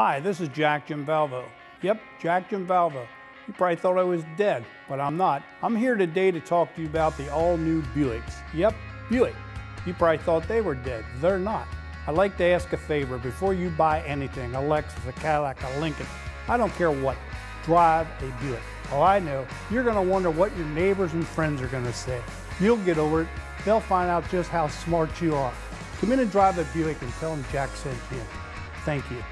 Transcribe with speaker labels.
Speaker 1: Hi, this is Jack Giambalvo. Yep, Jack Giambalvo. You probably thought I was dead, but I'm not. I'm here today to talk to you about the all-new Buicks. Yep, Buick. You probably thought they were dead. They're not. I'd like to ask a favor before you buy anything, a Lexus, a Cadillac, a Lincoln, I don't care what, drive a Buick. Oh, I know, you're gonna wonder what your neighbors and friends are gonna say. You'll get over it. They'll find out just how smart you are. Come in and drive a Buick and tell them Jack sent you. Thank you.